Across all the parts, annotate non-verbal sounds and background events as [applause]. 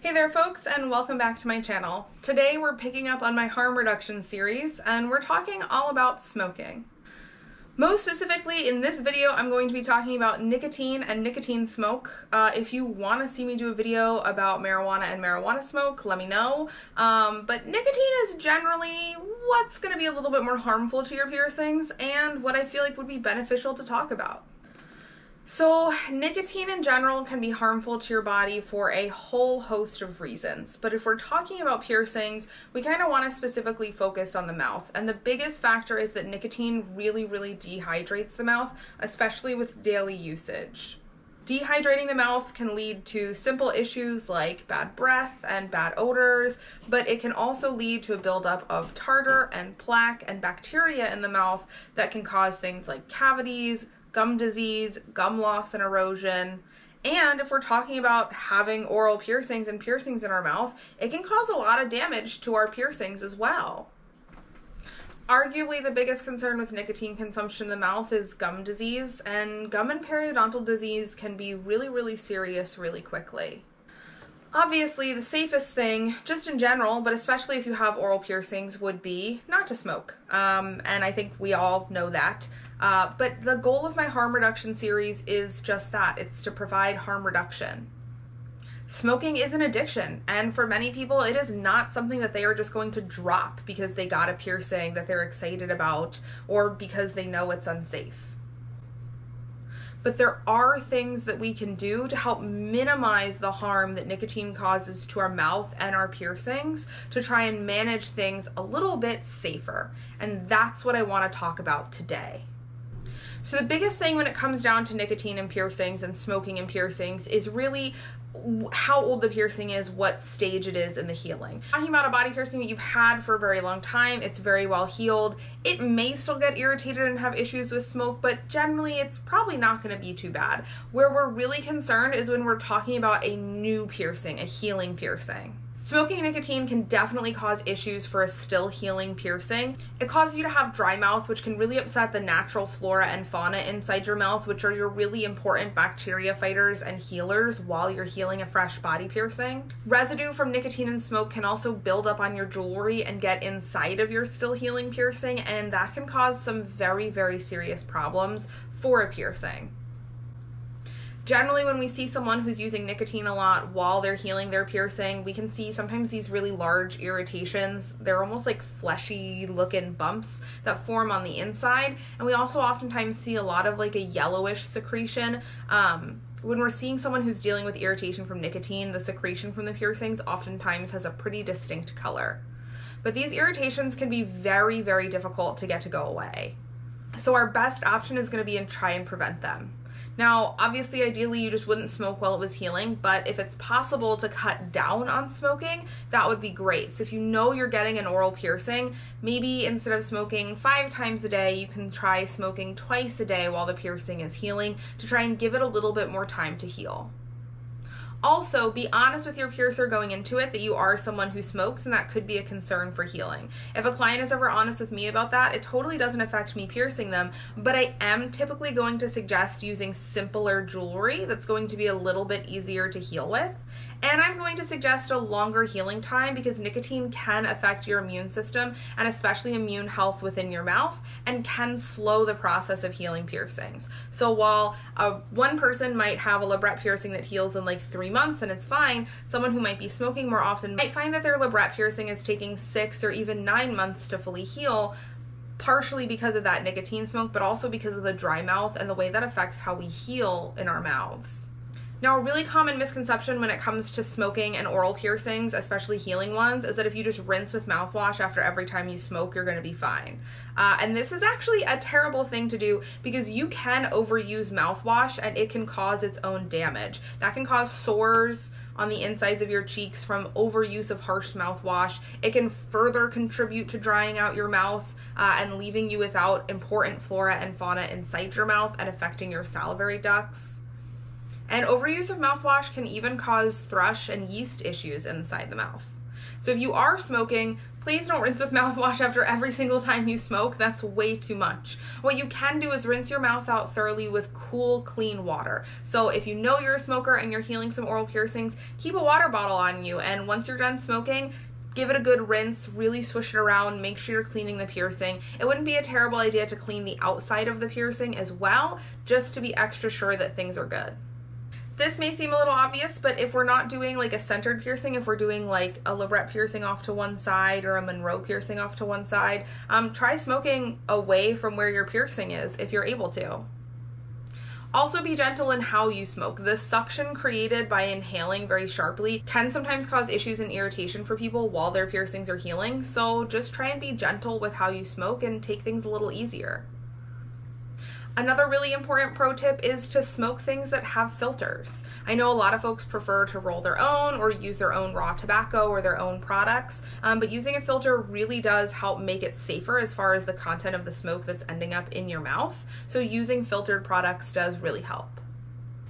Hey there folks and welcome back to my channel. Today we're picking up on my harm reduction series and we're talking all about smoking. Most specifically in this video I'm going to be talking about nicotine and nicotine smoke. Uh, if you want to see me do a video about marijuana and marijuana smoke let me know. Um, but nicotine is generally what's going to be a little bit more harmful to your piercings and what I feel like would be beneficial to talk about. So, nicotine in general can be harmful to your body for a whole host of reasons. But if we're talking about piercings, we kind of want to specifically focus on the mouth. And the biggest factor is that nicotine really, really dehydrates the mouth, especially with daily usage. Dehydrating the mouth can lead to simple issues like bad breath and bad odors, but it can also lead to a buildup of tartar and plaque and bacteria in the mouth that can cause things like cavities, gum disease, gum loss and erosion. And if we're talking about having oral piercings and piercings in our mouth, it can cause a lot of damage to our piercings as well. Arguably, the biggest concern with nicotine consumption in the mouth is gum disease, and gum and periodontal disease can be really, really serious really quickly. Obviously, the safest thing, just in general, but especially if you have oral piercings, would be not to smoke. Um, and I think we all know that. Uh, but the goal of my harm reduction series is just that it's to provide harm reduction. Smoking is an addiction, and for many people, it is not something that they are just going to drop because they got a piercing that they're excited about or because they know it's unsafe but there are things that we can do to help minimize the harm that nicotine causes to our mouth and our piercings to try and manage things a little bit safer. And that's what I want to talk about today. So, the biggest thing when it comes down to nicotine and piercings and smoking and piercings is really how old the piercing is, what stage it is in the healing. Talking about a body piercing that you've had for a very long time, it's very well healed. It may still get irritated and have issues with smoke, but generally it's probably not going to be too bad. Where we're really concerned is when we're talking about a new piercing, a healing piercing. Smoking nicotine can definitely cause issues for a still healing piercing. It causes you to have dry mouth, which can really upset the natural flora and fauna inside your mouth, which are your really important bacteria fighters and healers while you're healing a fresh body piercing. Residue from nicotine and smoke can also build up on your jewelry and get inside of your still healing piercing, and that can cause some very, very serious problems for a piercing generally when we see someone who's using nicotine a lot while they're healing their piercing we can see sometimes these really large irritations. They're almost like fleshy looking bumps that form on the inside. And we also oftentimes see a lot of like a yellowish secretion. Um, when we're seeing someone who's dealing with irritation from nicotine the secretion from the piercings oftentimes has a pretty distinct color. But these irritations can be very very difficult to get to go away. So our best option is going to be and try and prevent them now, obviously, ideally, you just wouldn't smoke while it was healing, but if it's possible to cut down on smoking, that would be great. So, if you know you're getting an oral piercing, maybe instead of smoking five times a day, you can try smoking twice a day while the piercing is healing to try and give it a little bit more time to heal. Also, be honest with your piercer going into it that you are someone who smokes and that could be a concern for healing. If a client is ever honest with me about that, it totally doesn't affect me piercing them, but I am typically going to suggest using simpler jewelry that's going to be a little bit easier to heal with. And I'm going to suggest a longer healing time because nicotine can affect your immune system and especially immune health within your mouth and can slow the process of healing piercings. So while uh, one person might have a labret piercing that heals in like three months and it's fine, someone who might be smoking more often might find that their labret piercing is taking six or even nine months to fully heal partially because of that nicotine smoke, but also because of the dry mouth and the way that affects how we heal in our mouths. Now, a really common misconception when it comes to smoking and oral piercings, especially healing ones, is that if you just rinse with mouthwash after every time you smoke, you're going to be fine. Uh, and this is actually a terrible thing to do because you can overuse mouthwash and it can cause its own damage. That can cause sores on the insides of your cheeks from overuse of harsh mouthwash. It can further contribute to drying out your mouth uh, and leaving you without important flora and fauna inside your mouth and affecting your salivary ducts. And overuse of mouthwash can even cause thrush and yeast issues inside the mouth. So if you are smoking, Please don't rinse with [laughs] mouthwash after every single time you smoke. That's way too much. What you can do is rinse your mouth out thoroughly with cool, clean water. So if you know you're a smoker and you're healing some oral piercings, keep a water bottle on you. And once you're done smoking, give it a good rinse, really swish it around, make sure you're cleaning the piercing. It wouldn't be a terrible idea to clean the outside of the piercing as well, just to be extra sure that things are good. This may seem a little obvious, but if we're not doing like a centered piercing, if we're doing like a labret piercing off to one side or a Monroe piercing off to one side, um, try smoking away from where your piercing is if you're able to. Also, be gentle in how you smoke. The suction created by inhaling very sharply can sometimes cause issues and irritation for people while their piercings are healing, so just try and be gentle with how you smoke and take things a little easier. Another really important pro tip is to smoke things that have filters. I know a lot of folks prefer to roll their own or use their own raw tobacco or their own products, um, but using a filter really does help make it safer as far as the content of the smoke that's ending up in your mouth. So, using filtered products does really help.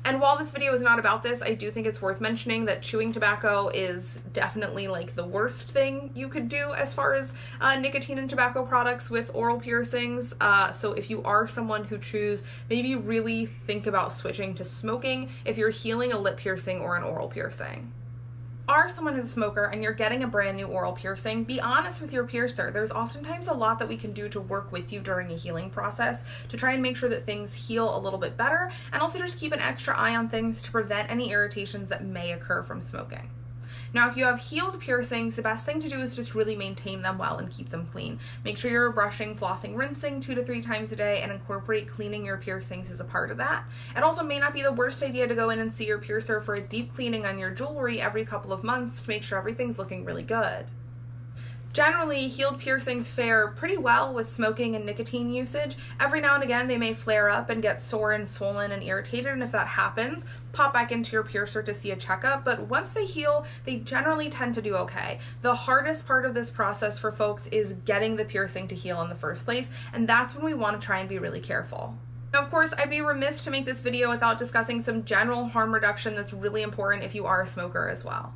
And while this video is not about this, I do think it's worth mentioning that chewing tobacco is definitely like the worst thing you could do as far as uh, nicotine and tobacco products with oral piercings. Uh, so if you are someone who chews, maybe really think about switching to smoking if you're healing a lip piercing or an oral piercing are someone who's a smoker and you're getting a brand new oral piercing, be honest with your piercer. There's oftentimes a lot that we can do to work with you during a healing process to try and make sure that things heal a little bit better and also just keep an extra eye on things to prevent any irritations that may occur from smoking. Now, if you have healed piercings, the best thing to do is just really maintain them well and keep them clean. Make sure you're brushing, flossing, rinsing two to three times a day and incorporate cleaning your piercings as a part of that. It also may not be the worst idea to go in and see your piercer for a deep cleaning on your jewelry every couple of months to make sure everything's looking really good. Generally, healed piercings fare pretty well with smoking and nicotine usage. Every now and again, they may flare up and get sore and swollen and irritated, and if that happens, pop back into your piercer to see a checkup. But once they heal, they generally tend to do okay. The hardest part of this process for folks is getting the piercing to heal in the first place, and that's when we want to try and be really careful. Now, of course, I'd be remiss to make this video without discussing some general harm reduction that's really important if you are a smoker as well.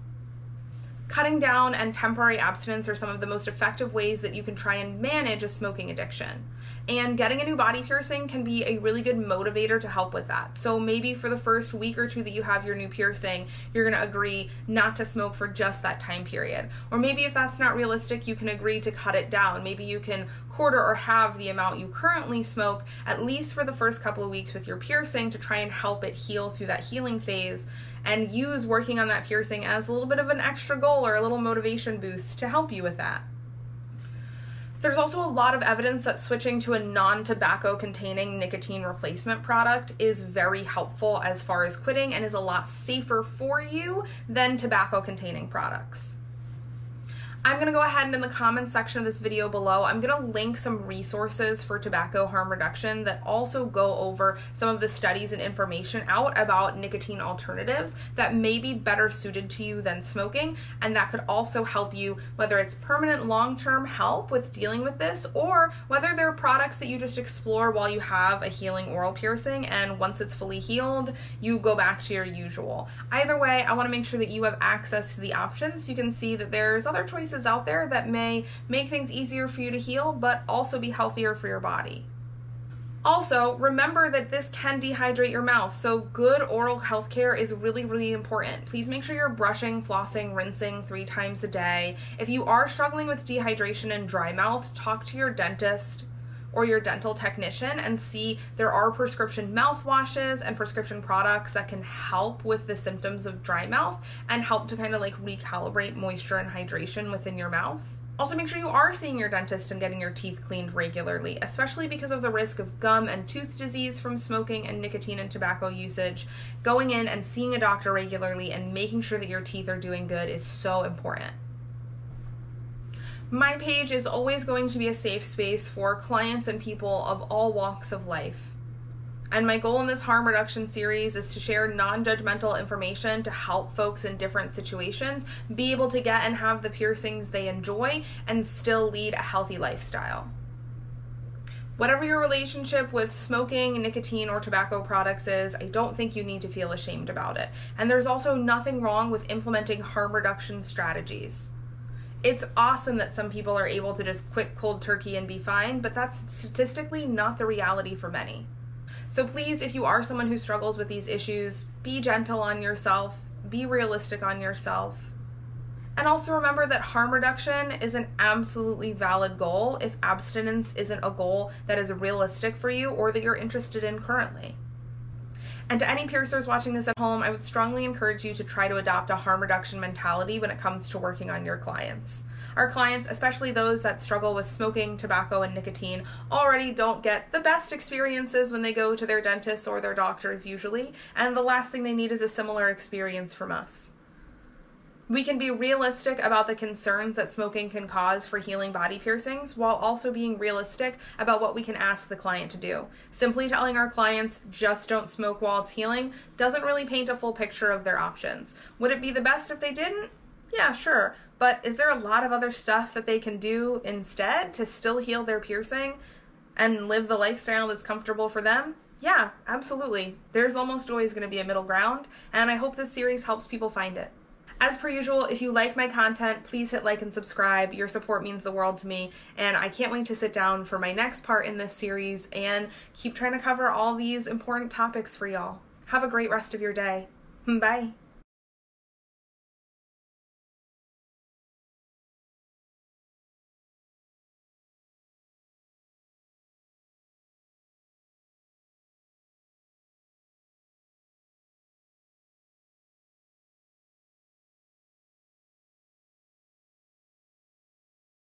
Cutting down and temporary abstinence are some of the most effective ways that you can try and manage a smoking addiction. And getting a new body piercing can be a really good motivator to help with that. So maybe for the first week or two that you have your new piercing, you're going to agree not to smoke for just that time period. Or maybe if that's not realistic, you can agree to cut it down. Maybe you can quarter or halve the amount you currently smoke, at least for the first couple of weeks with your piercing to try and help it heal through that healing phase and use working on that piercing as a little bit of an extra goal or a little motivation boost to help you with that. There's also a lot of evidence that switching to a non tobacco containing nicotine replacement product is very helpful as far as quitting and is a lot safer for you than tobacco containing products. I'm going to go ahead and in the comments section of this video below, I'm going to link some resources for tobacco harm reduction that also go over some of the studies and information out about nicotine alternatives that may be better suited to you than smoking and that could also help you whether it's permanent long-term help with dealing with this or whether they're products that you just explore while you have a healing oral piercing and once it's fully healed, you go back to your usual. Either way, I want to make sure that you have access to the options. You can see that there's other choices out there that may make things easier for you to heal, but also be healthier for your body. Also, remember that this can dehydrate your mouth, so good oral health care is really, really important. Please make sure you're brushing, flossing, rinsing three times a day. If you are struggling with dehydration and dry mouth, talk to your dentist or your dental technician and see there are prescription mouthwashes and prescription products that can help with the symptoms of dry mouth and help to kind of like recalibrate moisture and hydration within your mouth. Also, make sure you are seeing your dentist and getting your teeth cleaned regularly, especially because of the risk of gum and tooth disease from smoking and nicotine and tobacco usage. Going in and seeing a doctor regularly and making sure that your teeth are doing good is so important. My page is always going to be a safe space for clients and people of all walks of life. And my goal in this harm reduction series is to share non judgmental information to help folks in different situations be able to get and have the piercings they enjoy and still lead a healthy lifestyle. Whatever your relationship with smoking, nicotine, or tobacco products is, I don't think you need to feel ashamed about it. And there's also nothing wrong with implementing harm reduction strategies. It's awesome that some people are able to just quit cold turkey and be fine, but that's statistically not the reality for many. So please, if you are someone who struggles with these issues, be gentle on yourself, be realistic on yourself. And also remember that harm reduction is an absolutely valid goal if abstinence isn't a goal that is realistic for you or that you're interested in currently. And to any piercers watching this at home, I would strongly encourage you to try to adopt a harm reduction mentality when it comes to working on your clients. Our clients, especially those that struggle with smoking, tobacco, and nicotine, already don't get the best experiences when they go to their dentists or their doctors usually, and the last thing they need is a similar experience from us. We can be realistic about the concerns that smoking can cause for healing body piercings while also being realistic about what we can ask the client to do. Simply telling our clients just don't smoke while it's healing doesn't really paint a full picture of their options. Would it be the best if they didn't? Yeah, sure. But is there a lot of other stuff that they can do instead to still heal their piercing and live the lifestyle that's comfortable for them? Yeah, absolutely. There's almost always going to be a middle ground, and I hope this series helps people find it. As per usual, if you like my content, please hit like and subscribe. Your support means the world to me, and I can't wait to sit down for my next part in this series and keep trying to cover all these important topics for y'all. Have a great rest of your day. Bye.